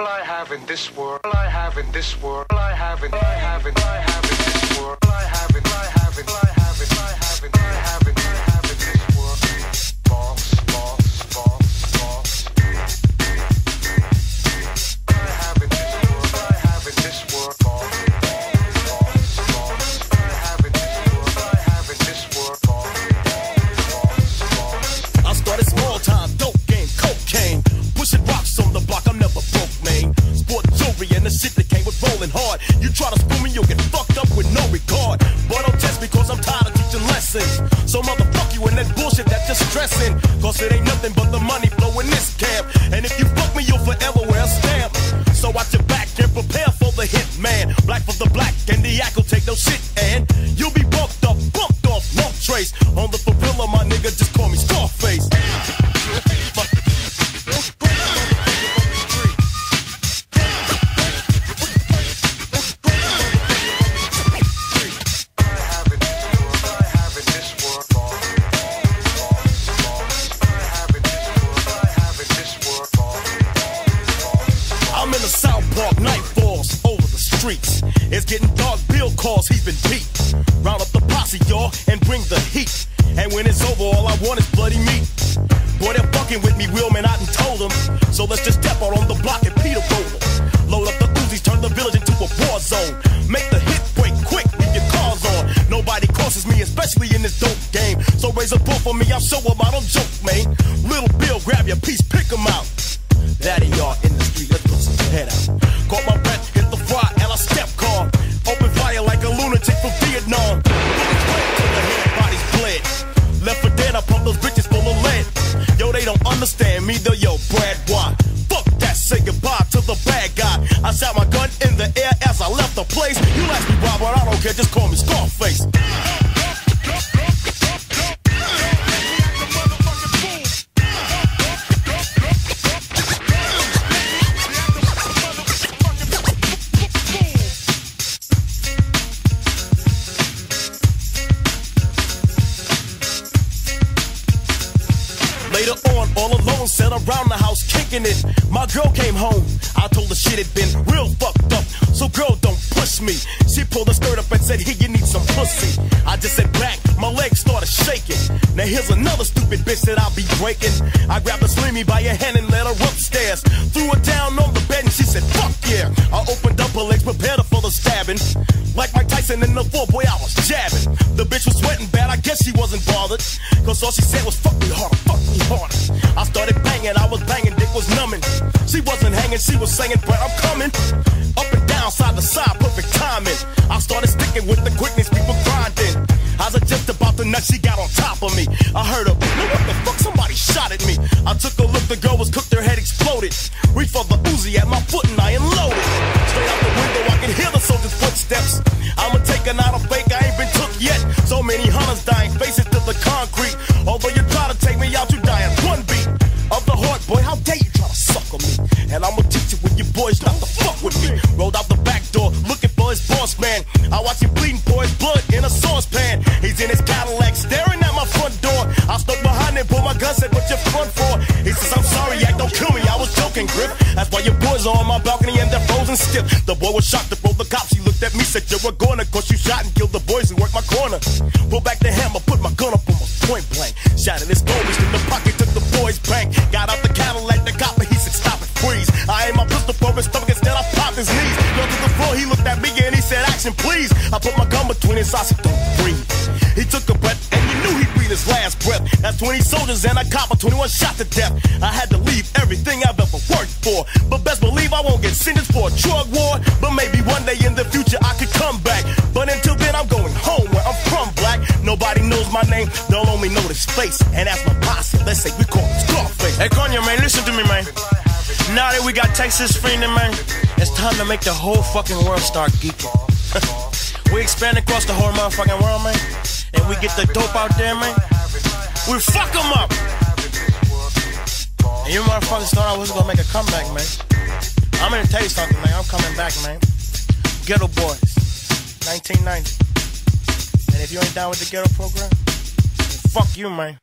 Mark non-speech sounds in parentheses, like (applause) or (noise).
All I have in this world, all I have in this world, all I have in, I have in, I have in this world, all I have in, I have in, I have in, I have in, stressing. Cause it ain't nothing but the money It's getting dark, Bill calls, he's been beat. Round up the posse, y'all, and bring the heat. And when it's over, all I want is bloody meat. Boy, they're fucking with me, Wheelman, I done told them. So let's just step out on the block and Peter roll. Load up the Uzis, turn the village into a war zone. Make the hit break quick, leave your cars on. Nobody crosses me, especially in this dope game. So raise a bull for me, I'll show 'em I don't joke, sat around the house kicking it. My girl came home. I told her shit had been real fucked up. So girl, don't push me. She pulled her skirt up and said, Here, you need some pussy. I just said back, my legs started shaking. Now here's another stupid bitch that I'll be breaking. I grabbed a slimmy by her hand and led her upstairs. Threw her down on the bed and she said, Fuck yeah. I opened up her legs, prepared her for the stabbing. Like Mike Tyson in the four, boy, I was jabbing. The bitch was sweating bad, I guess she wasn't bothered. Cause all she said was, Fuck me harder, fuck me harder. I started banging, I was banging, dick was numbing. She wasn't hanging, she was saying, But I'm coming. Up and down, side to side, perfect timing. I started sticking with the quickness, people grinding. I was just about to nut, she got on top of me. I heard her, "Now what the fuck, somebody shot at me. I took a look, the girl was cooked, her head exploded. Reach for the Uzi at my foot and I unloaded. Straight out the window, I can hear the soldier's footsteps. I'ma take her out of fake, I ain't been took yet. So many hunters dying, faces to the Rolled out the back door, looking for his boss man. I watch him bleeding for his blood in a saucepan. He's in his Cadillac, staring at my front door. I stuck behind him, pulled my gun, said, What you front for? He says, I'm sorry, act don't kill me. I was joking, Grip. That's why your boys are on my balcony and they're frozen stiff. The boy was shocked to roll the cops. He looked at me, said, You're a goner, cause you shot and killed the boys who worked my corner. Aimed my his stomach, instead I popped his knees. Go to the floor, he looked at me and he said, Action, please. I put my gun between his eyes, Don't breathe. He took a breath and you knew he breathed his last breath. That's 20 soldiers and a cop, a 21 shot to death. I had to leave everything I've ever worked for. But best believe I won't get sentenced for a drug war. But maybe one day in the future I could come back. But until then, I'm going home where I'm from, black. Nobody knows my name, they'll only know this face. And that's my posse, let's say we call him Scarface. Hey, Konya, man, listen to me, man. Now that we got Texas freedom, man, it's time to make the whole fucking world start geeking. (laughs) we expand across the whole motherfucking world, man. And we get the dope out there, man. We fuck them up. And you motherfuckers thought I was gonna make a comeback, man. I'm gonna tell you something, man. I'm coming back, man. Geto Boys, 1990. And if you ain't down with the ghetto program, fuck you, man.